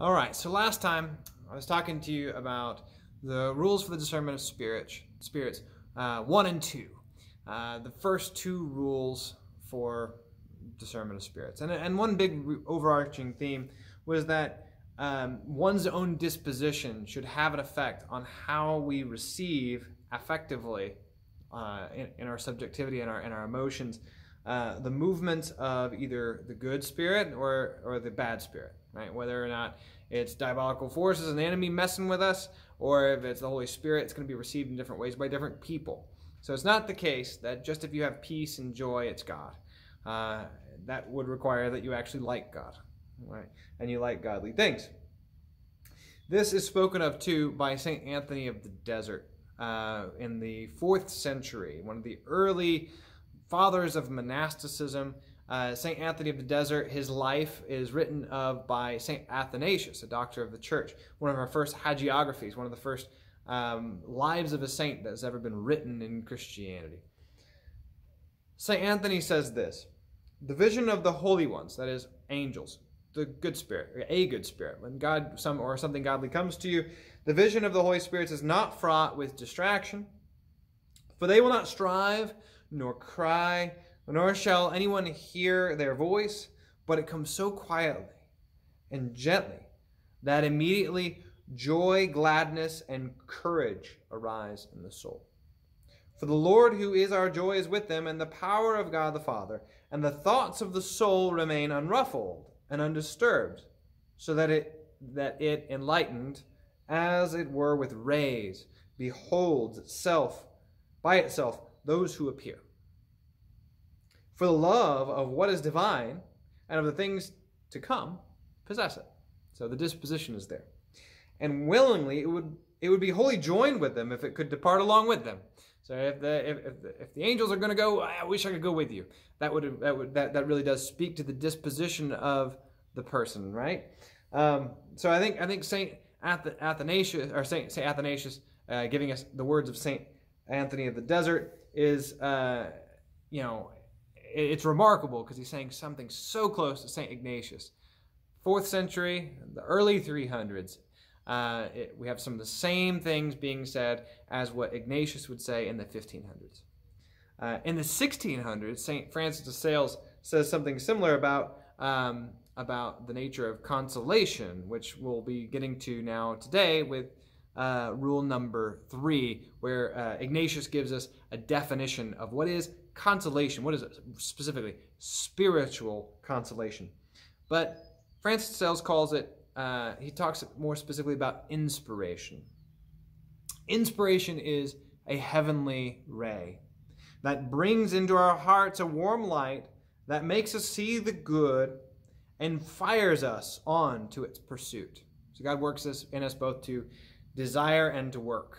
All right, so last time I was talking to you about the rules for the discernment of spirit, spirits, uh, one and two. Uh, the first two rules for discernment of spirits. And, and one big overarching theme was that um, one's own disposition should have an effect on how we receive affectively uh, in, in, our subjectivity and our, in our emotions uh, the movements of either the good spirit or, or the bad spirit right? Whether or not it's diabolical forces and the enemy messing with us, or if it's the Holy Spirit, it's going to be received in different ways by different people. So it's not the case that just if you have peace and joy, it's God. Uh, that would require that you actually like God, right? And you like godly things. This is spoken of too by St. Anthony of the Desert uh, in the fourth century, one of the early fathers of monasticism. Uh, St. Anthony of the Desert, his life is written of by St. Athanasius, a doctor of the church, one of our first hagiographies, one of the first um, lives of a saint that has ever been written in Christianity. St. Anthony says this The vision of the holy ones, that is, angels, the good spirit, a good spirit, when God some or something godly comes to you, the vision of the Holy Spirits is not fraught with distraction, for they will not strive nor cry nor shall anyone hear their voice, but it comes so quietly and gently that immediately joy, gladness, and courage arise in the soul. For the Lord, who is our joy, is with them, and the power of God the Father, and the thoughts of the soul remain unruffled and undisturbed, so that it that it enlightened, as it were with rays, beholds itself by itself those who appear. For the love of what is divine and of the things to come possess it. So the disposition is there. And willingly it would it would be wholly joined with them if it could depart along with them. So if the if, if the, if the angels are going to go, I wish I could go with you. That would that would that, that really does speak to the disposition of the person, right? Um, so I think I think Saint Athanasius or Saint Saint Athanasius uh, giving us the words of Saint Anthony of the Desert is uh, you know it's remarkable because he's saying something so close to St. Ignatius. Fourth century, the early 300s, uh, it, we have some of the same things being said as what Ignatius would say in the 1500s. Uh, in the 1600s, St. Francis de Sales says something similar about, um, about the nature of consolation, which we'll be getting to now today with uh, rule number three, where uh, Ignatius gives us a definition of what is consolation. What is it specifically? Spiritual consolation. But Francis Sales calls it, uh, he talks more specifically about inspiration. Inspiration is a heavenly ray that brings into our hearts a warm light that makes us see the good and fires us on to its pursuit. So God works this in us both to desire and to work.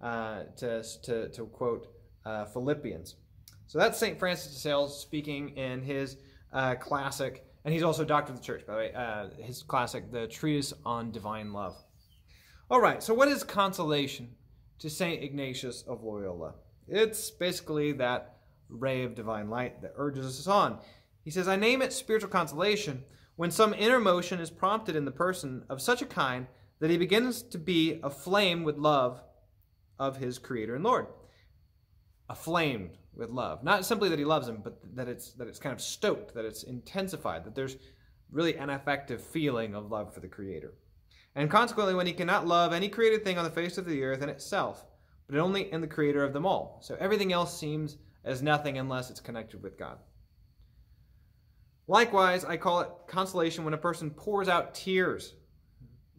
Uh, to, to, to quote uh, Philippians. So that's St. Francis de Sales speaking in his uh, classic, and he's also Doctor of the Church, by the way, uh, his classic, The Treatise on Divine Love. All right, so what is consolation to St. Ignatius of Loyola? It's basically that ray of divine light that urges us on. He says, I name it spiritual consolation when some inner motion is prompted in the person of such a kind that he begins to be aflame with love of his Creator and Lord. Aflamed with love. Not simply that he loves him, but that it's that it's kind of stoked, that it's intensified, that there's really an affective feeling of love for the Creator. And consequently, when he cannot love any created thing on the face of the earth in itself, but only in the Creator of them all. So everything else seems as nothing unless it's connected with God. Likewise, I call it consolation when a person pours out tears,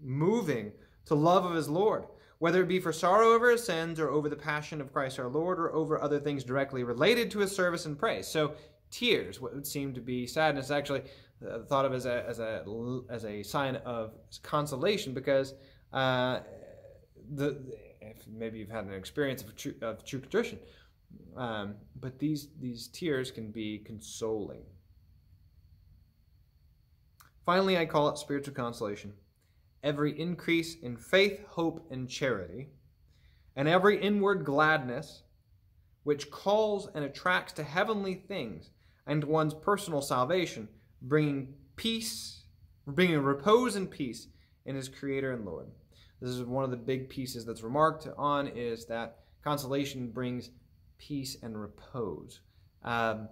moving to love of his Lord whether it be for sorrow over his sins or over the passion of Christ our Lord or over other things directly related to his service and praise. So tears, what would seem to be sadness, actually uh, thought of as a, as a, as a sign of consolation because uh, the, maybe you've had an experience of true, of true contrition, um, but these, these tears can be consoling. Finally, I call it spiritual consolation every increase in faith, hope, and charity, and every inward gladness which calls and attracts to heavenly things and one's personal salvation, bringing peace, bringing repose and peace in his creator and Lord. This is one of the big pieces that's remarked on is that consolation brings peace and repose. Um,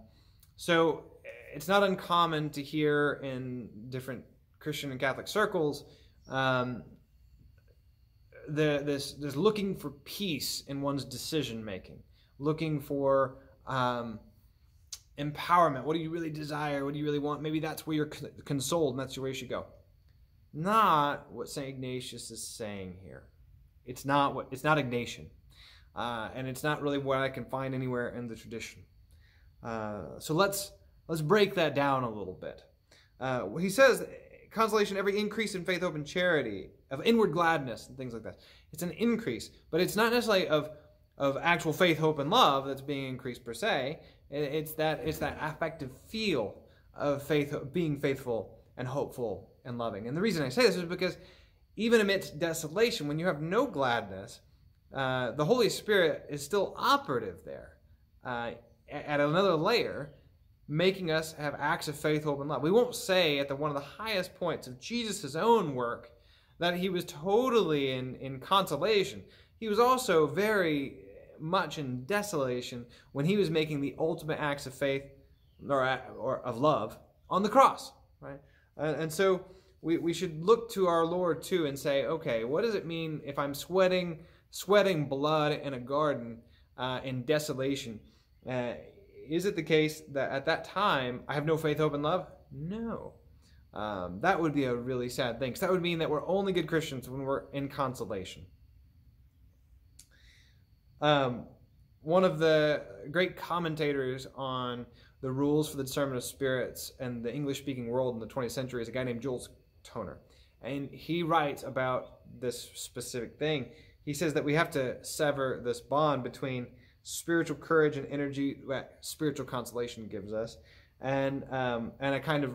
so it's not uncommon to hear in different Christian and Catholic circles um, the, this, this looking for peace in one's decision making, looking for um, empowerment. What do you really desire? What do you really want? Maybe that's where you're consoled and that's where you should go. Not what St. Ignatius is saying here. It's not what it's not Ignatian. Uh, and it's not really what I can find anywhere in the tradition. Uh, so let's let's break that down a little bit. Uh, he says consolation, every increase in faith, hope, and charity, of inward gladness and things like that. It's an increase, but it's not necessarily of of actual faith, hope, and love that's being increased per se. It's that it's that affective feel of faith, being faithful and hopeful and loving. And the reason I say this is because even amidst desolation, when you have no gladness, uh, the Holy Spirit is still operative there uh, at another layer, making us have acts of faith, hope, and love. We won't say at the one of the highest points of Jesus' own work that he was totally in, in consolation. He was also very much in desolation when he was making the ultimate acts of faith or, or of love on the cross, right? And, and so we, we should look to our Lord too and say, okay, what does it mean if I'm sweating sweating blood in a garden uh, in desolation. Uh, is it the case that at that time I have no faith, hope, and love? No. Um, that would be a really sad thing. Because that would mean that we're only good Christians when we're in consolation. Um, one of the great commentators on the rules for the discernment of spirits and the English speaking world in the 20th century is a guy named Jules Toner. And he writes about this specific thing he says that we have to sever this bond between spiritual courage and energy that spiritual consolation gives us, and um, and a kind of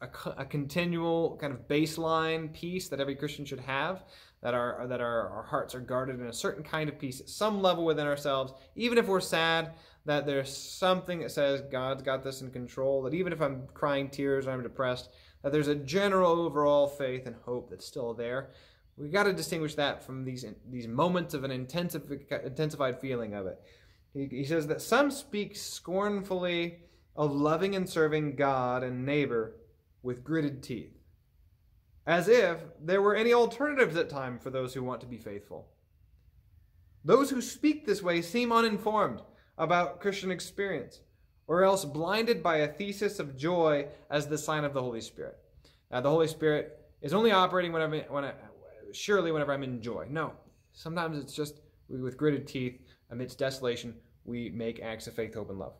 a, a, continual kind of baseline peace that every Christian should have. That our that our, our hearts are guarded in a certain kind of peace at some level within ourselves, even if we're sad. That there's something that says God's got this in control. That even if I'm crying tears or I'm depressed, that there's a general overall faith and hope that's still there we got to distinguish that from these these moments of an intensified feeling of it. He, says that some speak scornfully of loving and serving God and neighbor with gritted teeth, as if there were any alternatives at time for those who want to be faithful. Those who speak this way seem uninformed about Christian experience, or else blinded by a thesis of joy as the sign of the Holy Spirit. Now, the Holy Spirit is only operating whenever, when, surely whenever I'm in joy. No, sometimes it's just with gritted teeth amidst desolation, we make acts of faith, hope, and love.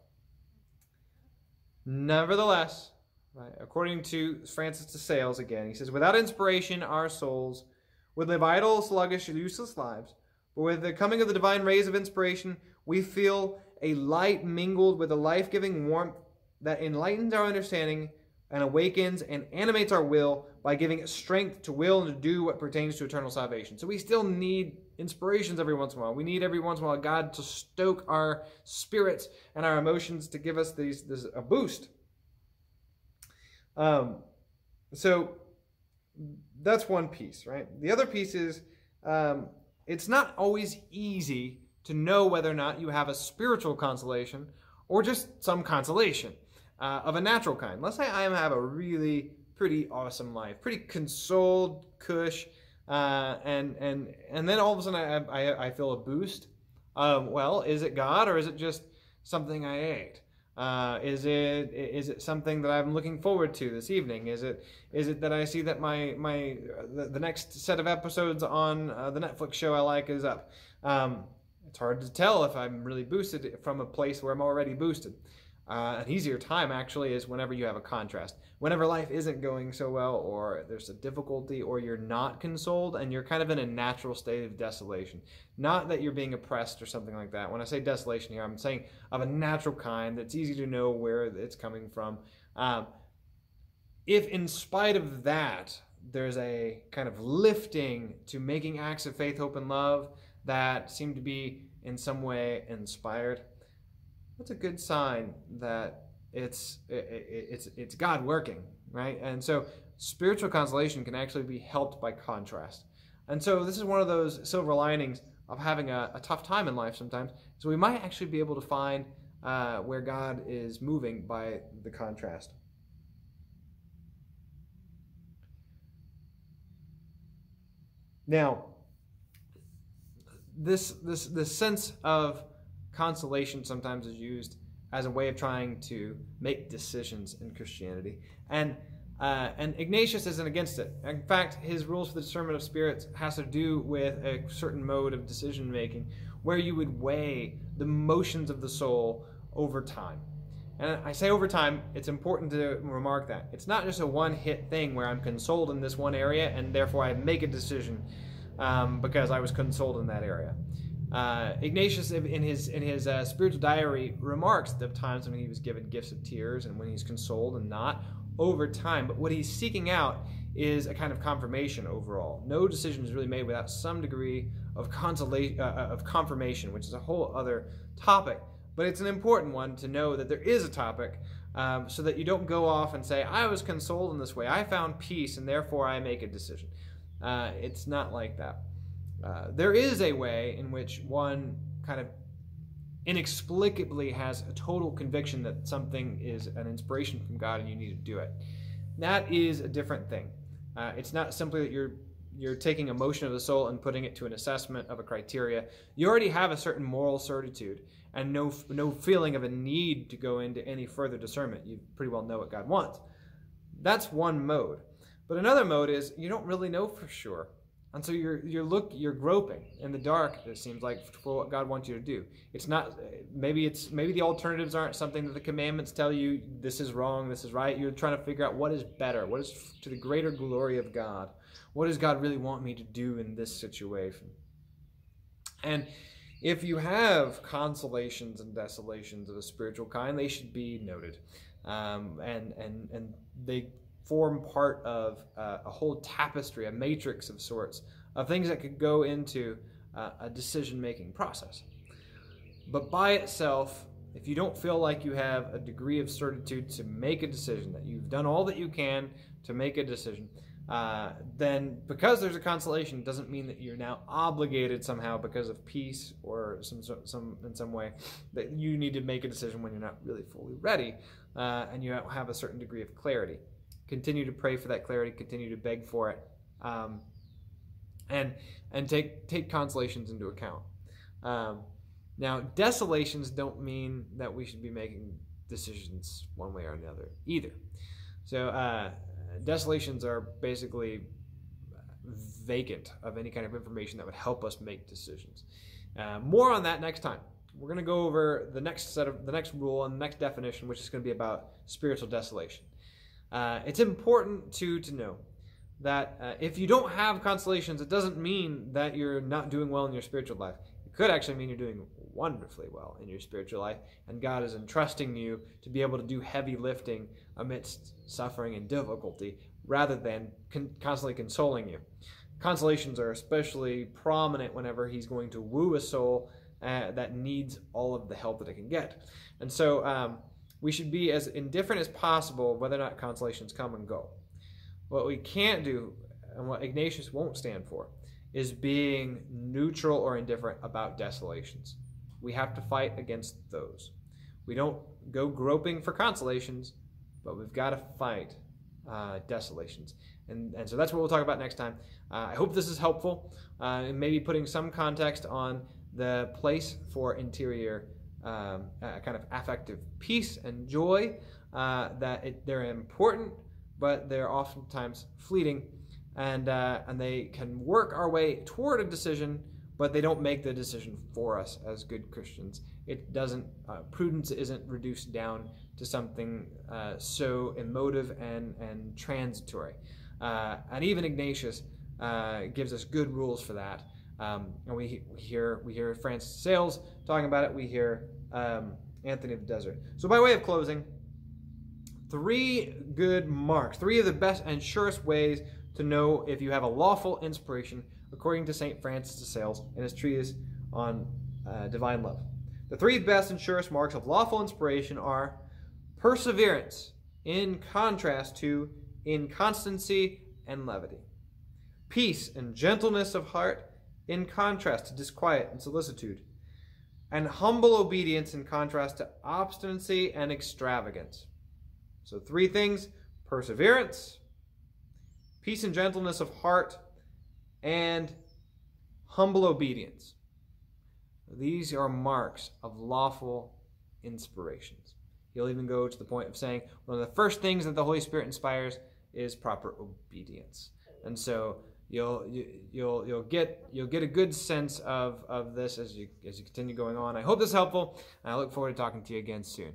Nevertheless, right, according to Francis de Sales again, he says, without inspiration, our souls would live idle, sluggish, useless lives. But with the coming of the divine rays of inspiration, we feel a light mingled with a life giving warmth that enlightens our understanding and awakens and animates our will by giving it strength to will and to do what pertains to eternal salvation. So we still need inspirations every once in a while. We need every once in a while God to stoke our spirits and our emotions to give us these this a boost. Um, so that's one piece, right? The other piece is um, it's not always easy to know whether or not you have a spiritual consolation or just some consolation uh, of a natural kind. Let's say I have a really pretty awesome life, pretty consoled, cush, uh, and and and then all of a sudden I I, I feel a boost. Um, well, is it God or is it just something I ate? Uh, is it is it something that I'm looking forward to this evening? Is it is it that I see that my my the, the next set of episodes on uh, the Netflix show I like is up? Um, it's hard to tell if I'm really boosted from a place where I'm already boosted. Uh, an easier time actually is whenever you have a contrast. Whenever life isn't going so well, or there's a difficulty, or you're not consoled, and you're kind of in a natural state of desolation. Not that you're being oppressed or something like that. When I say desolation here, I'm saying of a natural kind that's easy to know where it's coming from. Um, if, in spite of that, there's a kind of lifting to making acts of faith, hope, and love that seem to be in some way inspired that's a good sign that it's it's it's God working, right? And so spiritual consolation can actually be helped by contrast. And so this is one of those silver linings of having a, a tough time in life sometimes. So we might actually be able to find uh, where God is moving by the contrast. Now, this this this sense of consolation sometimes is used as a way of trying to make decisions in Christianity, and uh, and Ignatius isn't against it. In fact, his rules for the discernment of spirits has to do with a certain mode of decision making, where you would weigh the motions of the soul over time. And I say over time, it's important to remark that. It's not just a one hit thing where I'm consoled in this one area and therefore I make a decision um, because I was consoled in that area. Uh, Ignatius, in his in his uh, spiritual diary, remarks the times when he was given gifts of tears and when he's consoled and not over time. But what he's seeking out is a kind of confirmation overall. No decision is really made without some degree of consolation, uh, uh, of confirmation, which is a whole other topic. But it's an important one to know that there is a topic um, so that you don't go off and say, I was consoled in this way. I found peace and therefore I make a decision. Uh, it's not like that. Uh, there is a way in which one kind of inexplicably has a total conviction that something is an inspiration from God and you need to do it. That is a different thing. Uh, it's not simply that you're you're taking a motion of the soul and putting it to an assessment of a criteria. You already have a certain moral certitude and no no feeling of a need to go into any further discernment. You pretty well know what God wants. That's one mode. But another mode is you don't really know for sure. And so you're you're look you're groping in the dark. It seems like for what God wants you to do. It's not maybe it's maybe the alternatives aren't something that the commandments tell you this is wrong, this is right. You're trying to figure out what is better, what is to the greater glory of God. What does God really want me to do in this situation? And if you have consolations and desolations of a spiritual kind, they should be noted. Um, and, and, and they form part of uh, a whole tapestry, a matrix of sorts, of things that could go into uh, a decision making process. But by itself, if you don't feel like you have a degree of certitude to make a decision, that you've done all that you can to make a decision, uh, then because there's a consolation doesn't mean that you're now obligated somehow because of peace or some some in some way that you need to make a decision when you're not really fully ready uh, and you don't have a certain degree of clarity. Continue to pray for that clarity. Continue to beg for it, um, and and take take consolations into account. Um, now, desolations don't mean that we should be making decisions one way or another either. So. Uh, desolations are basically vacant of any kind of information that would help us make decisions. Uh, more on that next time. We're going to go over the next set of the next rule and the next definition, which is going to be about spiritual desolation. Uh, it's important to to know that uh, if you don't have consolations, it doesn't mean that you're not doing well in your spiritual life. It could actually mean you're doing wonderfully well in your spiritual life, and God is entrusting you to be able to do heavy lifting amidst suffering and difficulty rather than con- constantly consoling you. Consolations are especially prominent whenever He's going to woo a soul uh, that needs all of the help that it can get. And so um, we should be as indifferent as possible whether or not consolations come and go. What we can't do, and what Ignatius won't stand for, is being neutral or indifferent about desolations we have to fight against those. We don't go groping for consolations, but we've got to fight uh, desolations. And, and so that's what we'll talk about next time. Uh, I hope this is helpful uh, and maybe putting some context on the place for interior um, kind of affective peace and joy. Uh, that it, they're important, but they're oftentimes fleeting, and uh, and they can work our way toward a decision but they don't make the decision for us as good Christians. It doesn't, uh, prudence isn't reduced down to something uh, so emotive and, and transitory. Uh, and even Ignatius uh, gives us good rules for that. Um, and we, we, hear, we hear Francis Sales talking about it, we hear um, Anthony of the Desert. So, by way of closing, three good marks, three of the best and surest ways to know if you have a lawful inspiration according to St. Francis de Sales in his treatise on uh, divine love. The three best and surest marks of lawful inspiration are perseverance, in contrast to inconstancy and levity. Peace and gentleness of heart in contrast to disquiet and solicitude. And humble obedience in contrast to obstinacy and extravagance. So, three things perseverance, peace and gentleness of heart, and humble obedience. These are marks of lawful inspirations. He'll even go to the point of saying one of the first things that the Holy Spirit inspires is proper obedience. And so you'll you, you'll you'll get you'll get a good sense of of this as you as you continue going on. I hope this is helpful. And I look forward to talking to you again soon.